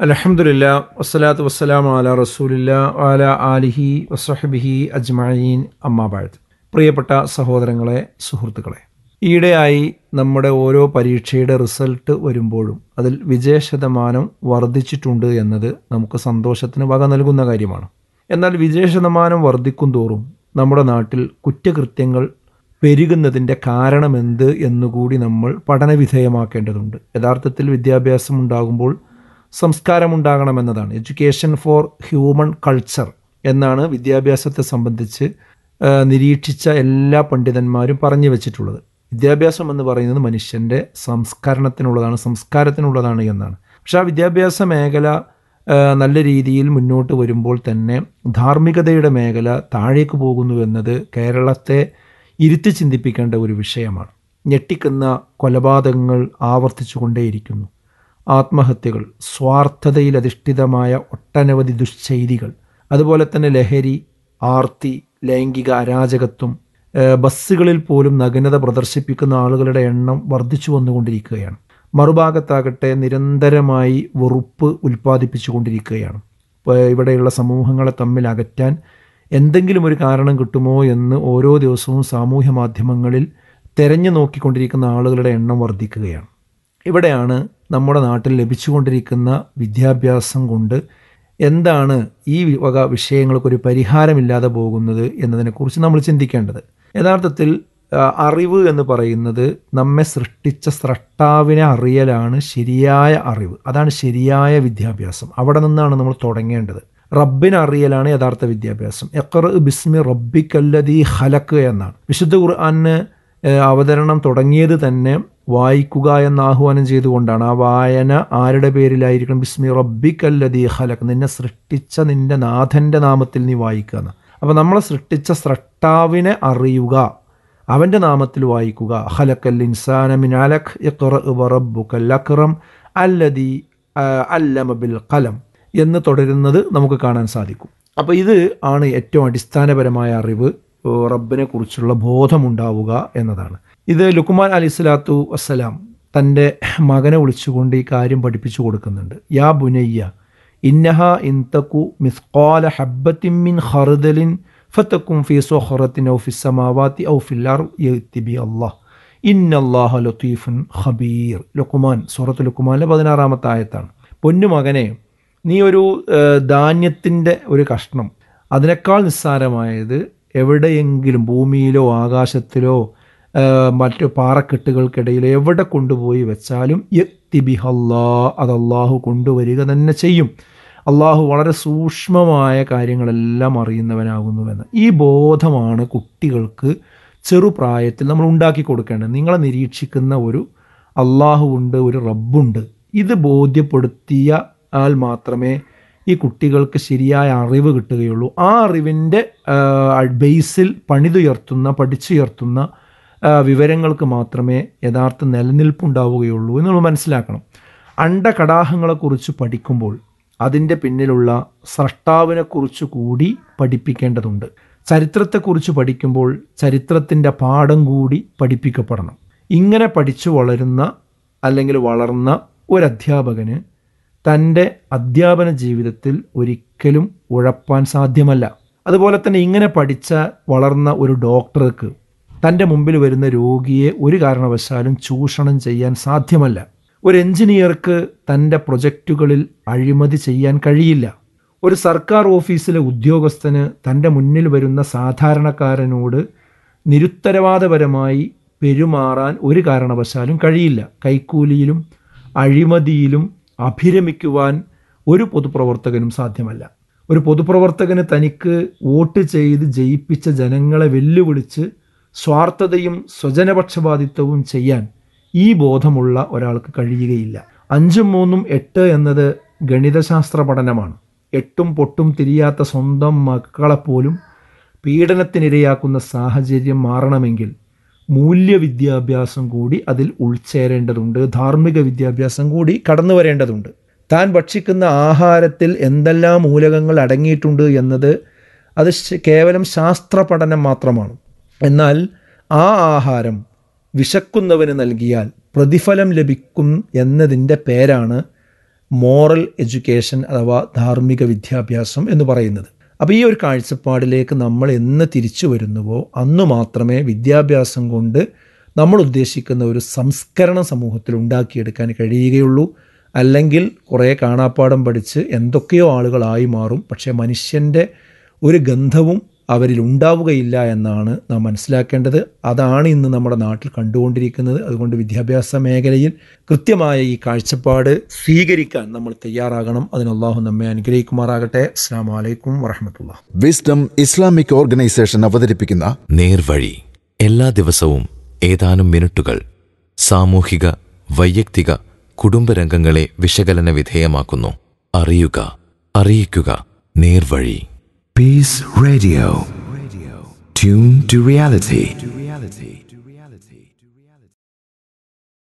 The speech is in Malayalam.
അലഹമുല്ല വസ്സലാത്തു വസ്സലാം അല റസൂലില്ല അല ആലിഹി വസ്ഹബിഹി അജ്മഈൻ. അമ്മാബാഴ് പ്രിയപ്പെട്ട സഹോദരങ്ങളെ സുഹൃത്തുക്കളെ ഈയിടെയായി നമ്മുടെ ഓരോ പരീക്ഷയുടെ റിസൾട്ട് വരുമ്പോഴും അതിൽ വിജയശതമാനം വർദ്ധിച്ചിട്ടുണ്ട് എന്നത് നമുക്ക് സന്തോഷത്തിന് വക നൽകുന്ന കാര്യമാണ്. എന്നാൽ വിജയശതമാനം വർദ്ധിക്കും തോറും നമ്മുടെ നാട്ടിൽ കുറ്റകൃത്യങ്ങൾ പെരുകുന്നതിന്റെ കാരണമെന്ത് എന്നുകൂടി നമ്മൾ പഠനവിധേയമാക്കേണ്ടതുണ്ട്. യഥാർത്ഥത്തിൽ വിദ്യാഭ്യാസം ഉണ്ടാകുമ്പോൾ സംസ്കാരമുണ്ടാകണമെന്നതാണ്. എഡ്യൂക്കേഷൻ ഫോർ ഹ്യൂമൺ കൾച്ചർ എന്നാണ് വിദ്യാഭ്യാസത്തെ സംബന്ധിച്ച് നിരീക്ഷിച്ച എല്ലാ പണ്ഡിതന്മാരും പറഞ്ഞു വെച്ചിട്ടുള്ളത്. വിദ്യാഭ്യാസം എന്ന് പറയുന്നത് മനുഷ്യന്റെ സംസ്കരണത്തിനുള്ളതാണ് സംസ്കാരത്തിനുള്ളതാണ് എന്നാണ്. പക്ഷേ ആ വിദ്യാഭ്യാസ മേഖല നല്ല രീതിയിൽ മുന്നോട്ട് വരുമ്പോൾ തന്നെ ധാർമ്മികതയുടെ മേഖല താഴേക്ക് പോകുന്നു എന്നത് കേരളത്തെ ഇരുത്തി ചിന്തിപ്പിക്കേണ്ട ഒരു വിഷയമാണ്. ഞെട്ടിക്കുന്ന കൊലപാതകങ്ങൾ ആവർത്തിച്ചുകൊണ്ടേയിരിക്കുന്നു. ആത്മഹത്യകൾ സ്വാർത്ഥതയിലധിഷ്ഠിതമായ ഒട്ടനവധി ദുശ്ചൈതികൾ അതുപോലെ തന്നെ ലഹരി ആർത്തി ലൈംഗിക അരാജകത്വം ബസ്സുകളിൽ പോലും നഗ്നത പ്രദർശിപ്പിക്കുന്ന ആളുകളുടെ എണ്ണം വർദ്ധിച്ചു വന്നുകൊണ്ടിരിക്കുകയാണ്. മറുഭാഗത്താകട്ടെ നിരന്തരമായി വെറുപ്പ് ഉൽപ്പാദിപ്പിച്ചുകൊണ്ടിരിക്കുകയാണ്. കൊണ്ടിരിക്കുകയാണ് ഇവിടെയുള്ള സമൂഹങ്ങളെ തമ്മിൽ അകറ്റാൻ എന്തെങ്കിലും ഒരു കാരണം കിട്ടുമോ എന്ന് ഓരോ ദിവസവും സാമൂഹ്യ മാധ്യമങ്ങളിൽ തിരഞ്ഞു നോക്കിക്കൊണ്ടിരിക്കുന്ന ആളുകളുടെ എണ്ണം വർദ്ധിക്കുകയാണ്. ഇവിടെയാണ് നമ്മുടെ നാട്ടിൽ ലഭിച്ചുകൊണ്ടിരിക്കുന്ന വിദ്യാഭ്യാസം കൊണ്ട് എന്താണ് ഈ വക വിഷയങ്ങൾക്കൊരു പരിഹാരമില്ലാതെ പോകുന്നത് എന്നതിനെക്കുറിച്ച് നമ്മൾ ചിന്തിക്കേണ്ടത്. യഥാർത്ഥത്തിൽ അറിവ് എന്ന് പറയുന്നത് നമ്മെ സൃഷ്ടിച്ച സ്രഷ്ടാവിനെ അറിയലാണ് ശരിയായ അറിവ്. അതാണ് ശരിയായ വിദ്യാഭ്യാസം. അവിടെ നിന്നാണ് നമ്മൾ തുടങ്ങേണ്ടത്. റബ്ബിനെ അറിയലാണ് യഥാർത്ഥ വിദ്യാഭ്യാസം. എക്കർ ബിസ്മി റബ്ബിക്കല്ലദീ ഹലക്ക് എന്നാണ്. വിശുദ്ധ ഖുർആാന് അവതരണം തുടങ്ങിയത് തന്നെ വായിക്കുക എന്ന് ആഹ്വാനം ചെയ്തുകൊണ്ടാണ്. ആ വായന ആരുടെ പേരിലായിരിക്കണം? ബിസ്മി റബ്ബിക്കല്ലതി ഹലക് നിന്നെ സൃഷ്ടിച്ച നിന്റെ നാഥന്റെ നാമത്തിൽ നീ വായിക്കുക എന്ന്. അപ്പോൾ നമ്മളെ സൃഷ്ടിച്ച സ്രഷ്ടാവിനെ അറിയുക. അവന്റെ നാമത്തിൽ വായിക്കുക. ഹലക്കൽ ഇൻസാന ഇഖ്റ റബ്ബുക്കൽ അക്റം അല്ലദീ ആ, അല്ലമ ബിൽ ഖലം എന്ന് തുടരുന്നത് നമുക്ക് കാണാൻ സാധിക്കും. അപ്പോൾ ഇത് ആണ് ഏറ്റവും അടിസ്ഥാനപരമായ അറിവ്. റബ്ബിനെ കുറിച്ചുള്ള ബോധമുണ്ടാവുക എന്നതാണ്. ഇത് ലുക്കുമാൻ അലി സ്വലാത്തു വസ്സലാം തന്റെ മകനെ വിളിച്ചുകൊണ്ട് ഈ കാര്യം പഠിപ്പിച്ചു കൊടുക്കുന്നുണ്ട്. യാ ബുനയ്യ ഇന്നഹ ഇൻതക്കു മിസ്കാല ഹബ്ബത്തിൻ ഹറുദലിൻ ഫത്തക്കും ഫീസോ ഹറത്തിൻ ഔ ഫി സമാവാത്തി ഔ ഫില്ലാർ ബി അള്ളാഹ് ഇന്നല്ലാഹ ലത്തീഫുൻ ഖബീർ. ലുക്കുമാൻ സൂറത്ത് ലുക്കുമാനിലെ പതിനാറാമത്തെ ആയത്താണ്. പൊന്നു മകനെ നീ ഒരു ധാന്യത്തിന്റെ ഒരു കഷ്ണം അതിനേക്കാൾ നിസ്സാരമായത് എവിടെയെങ്കിലും ഭൂമിയിലോ ആകാശത്തിലോ മറ്റു പാറക്കെട്ടുകൾക്കിടയിൽ എവിടെ കൊണ്ടുപോയി വെച്ചാലും യത്തിബിഹല്ലാ അത് അള്ളാഹു കൊണ്ടുവരിക തന്നെ ചെയ്യും. അള്ളാഹു വളരെ സൂക്ഷ്മമായ കാര്യങ്ങളെല്ലാം അറിയുന്നവനാകുന്നുവെന്ന്. ഈ ബോധമാണ് കുട്ടികൾക്ക് ചെറുപ്രായത്തിൽ നമ്മൾ ഉണ്ടാക്കി കൊടുക്കേണ്ടത്. നിങ്ങളെ നിരീക്ഷിക്കുന്ന ഒരു അള്ളാഹു ഉണ്ട് ഒരു റബ്ബുണ്ട്. ഇത് ബോധ്യപ്പെടുത്തിയ ആൽ മാത്രമേ ഈ കുട്ടികൾക്ക് ശരിയായ അറിവ് കിട്ടുകയുള്ളൂ. ആ അറിവിന്റെ ബേസിൽ പണിതുയർത്തുന്ന പഠിച്ചുയർത്തുന്ന വിവരങ്ങൾക്ക് മാത്രമേ യഥാർത്ഥ നിലനിൽപ്പുണ്ടാവുകയുള്ളൂ എന്ന് നമ്മൾ മനസ്സിലാക്കണം. അണ്ടകടാഹങ്ങളെക്കുറിച്ച് പഠിക്കുമ്പോൾ അതിന്റെ പിന്നിലുള്ള സ്രഷ്ടാവിനെക്കുറിച്ച് കൂടി പഠിപ്പിക്കേണ്ടതുണ്ട്. ചരിത്രത്തെക്കുറിച്ച് പഠിക്കുമ്പോൾ ചരിത്രത്തിന്റെ പാഠം കൂടി പഠിപ്പിക്കപ്പെടണം. ഇങ്ങനെ പഠിച്ചു വളരുന്ന അല്ലെങ്കിൽ വളർന്ന ഒരു അധ്യാപകന് തന്റെ അധ്യാപന ജീവിതത്തിൽ ഒരിക്കലും ഉഴപ്പാൻ സാധ്യമല്ല. അതുപോലെ തന്നെ ഇങ്ങനെ പഠിച്ച വളർന്ന ഒരു ഡോക്ടർക്ക് തന്റെ മുമ്പിൽ വരുന്ന രോഗിയെ ഒരു കാരണവശാലും ചൂഷണം ചെയ്യാൻ സാധ്യമല്ല. ഒരു എഞ്ചിനീയർക്ക് തന്റെ പ്രൊജക്റ്റുകളിൽ അഴിമതി ചെയ്യാൻ കഴിയില്ല. ഒരു സർക്കാർ ഓഫീസിലെ ഉദ്യോഗസ്ഥന് തന്റെ മുന്നിൽ വരുന്ന സാധാരണക്കാരനോട് നിരുത്തരവാദപരമായി പെരുമാറാൻ ഒരു കാരണവശാലും കഴിയില്ല. കൈക്കൂലിയിലും അഴിമതിയിലും അഭിരമിക്കുവാൻ ഒരു പൊതുപ്രവർത്തകനും സാധ്യമല്ല. ഒരു പൊതുപ്രവർത്തകന് തനിക്ക് വോട്ട് ചെയ്ത് ജയിപ്പിച്ച ജനങ്ങളെ വെല്ലുവിളിച്ച് സ്വാർത്ഥതയും സ്വജനപക്ഷപാതിത്വവും ചെയ്യാൻ ഈ ബോധമുള്ള ഒരാൾക്ക് കഴിയുകയില്ല. അഞ്ചും മൂന്നും എട്ട് എന്നത് ഗണിതശാസ്ത്ര പഠനമാണ്. എട്ടും പൊട്ടും തിരിയാത്ത സ്വന്തം മക്കളെപ്പോലും പീഡനത്തിനിരയാക്കുന്ന സാഹചര്യം മാറണമെങ്കിൽ മൂല്യവിദ്യാഭ്യാസം കൂടി അതിൽ ഉൾച്ചേരേണ്ടതുണ്ട്. ധാർമ്മിക വിദ്യാഭ്യാസം കൂടി കടന്നു വരേണ്ടതുണ്ട്. താൻ ഭക്ഷിക്കുന്ന ആഹാരത്തിൽ എന്തെല്ലാം മൂലകങ്ങൾ അടങ്ങിയിട്ടുണ്ട് എന്നത് അത് കേവലം ശാസ്ത്ര പഠനം മാത്രമാണ്. എന്നാൽ ആ ആഹാരം വിശക്കുന്നവന് നൽകിയാൽ പ്രതിഫലം ലഭിക്കും എന്നതിന്റെ പേരാണ് മോറൽ എഡ്യൂക്കേഷൻ അഥവാ ധാർമ്മിക വിദ്യാഭ്യാസം എന്ന് പറയുന്നത്. അപ്പോൾ ഈ ഒരു കാഴ്ചപ്പാടിലേക്ക് നമ്മൾ എന്ന് തിരിച്ചു വരുന്നുവോ? അന്ന് മാത്രമേ വിദ്യാഭ്യാസം കൊണ്ട് നമ്മൾ ഉദ്ദേശിക്കുന്ന ഒരു സംസ്കരണ സമൂഹത്തിൽ ഉണ്ടാക്കിയെടുക്കാൻ കഴിയുകയുള്ളൂ. അല്ലെങ്കിൽ കുറേ കാണാപ്പാടം പഠിച്ച് എന്തൊക്കെയോ ആളുകളായി മാറും. പക്ഷേ മനുഷ്യന്റെ ഒരു ഗന്ധവും അവരിൽ ഉണ്ടാവുകയില്ല എന്നാണ് നാം മനസ്സിലാക്കേണ്ടത്. അതാണ് ഇന്ന് നമ്മുടെ നാട്ടിൽ കണ്ടുകൊണ്ടിരിക്കുന്നത്. അതുകൊണ്ട് വിദ്യാഭ്യാസ മേഖലയിൽ കൃത്യമായ ഈ കാഴ്ചപ്പാട് സ്വീകരിക്കാൻ നമ്മൾ തയ്യാറാകണം. അതിന് നമ്മെ അനുഗ്രഹിക്കുമാറാകട്ടെ. അസ്സാം വലൈക്കും വറഹമത്തുള്ള വിസ്ഡം ഇസ്ലാമിക് ഓർഗനൈസേഷൻ അവതരിപ്പിക്കുന്ന നേർവഴി. എല്ലാ ദിവസവും ഏതാനും മിനിറ്റുകൾ സാമൂഹിക വൈയക്തിക കുടുംബരംഗങ്ങളെ വിശകലന വിധേയമാക്കുന്നു. അറിയുക അറിയിക്കുക നേർവഴി. Peace Radio. Tune to reality.